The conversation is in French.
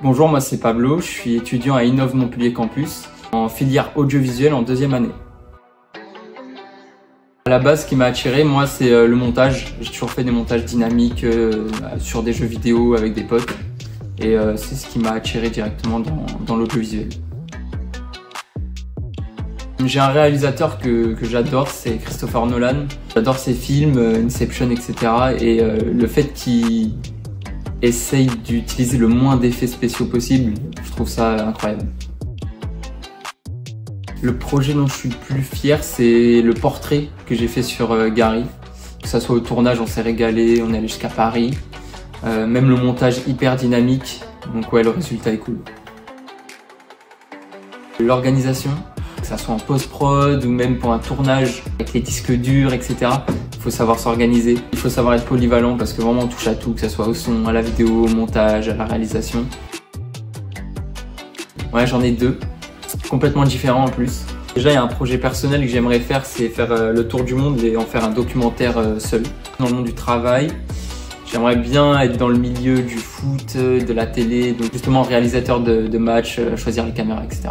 Bonjour, moi c'est Pablo, je suis étudiant à Innov Montpellier Campus en filière audiovisuelle en deuxième année. À la base, ce qui m'a attiré, moi, c'est euh, le montage. J'ai toujours fait des montages dynamiques euh, sur des jeux vidéo avec des potes. Et euh, c'est ce qui m'a attiré directement dans, dans l'audiovisuel. J'ai un réalisateur que, j'adore, c'est Christopher Nolan. J'adore ses films, Inception, etc. Et le fait qu'il essaye d'utiliser le moins d'effets spéciaux possible, je trouve ça incroyable. Le projet dont je suis le plus fier, c'est le portrait que j'ai fait sur euh, Gary. Que ce soit au tournage, on s'est régalé, on est allé jusqu'à Paris. Euh, même le montage hyper dynamique, donc ouais, le résultat est cool. L'organisation, que ce soit en post-prod ou même pour un tournage avec les disques durs, etc. Il faut savoir s'organiser, il faut savoir être polyvalent parce que vraiment on touche à tout, que ce soit au son, à la vidéo, au montage, à la réalisation. Ouais, j'en ai deux complètement différent en plus. Déjà, il y a un projet personnel que j'aimerais faire, c'est faire euh, le tour du monde et en faire un documentaire euh, seul. Dans le monde du travail, j'aimerais bien être dans le milieu du foot, de la télé, donc justement réalisateur de, de matchs, euh, choisir les caméras, etc.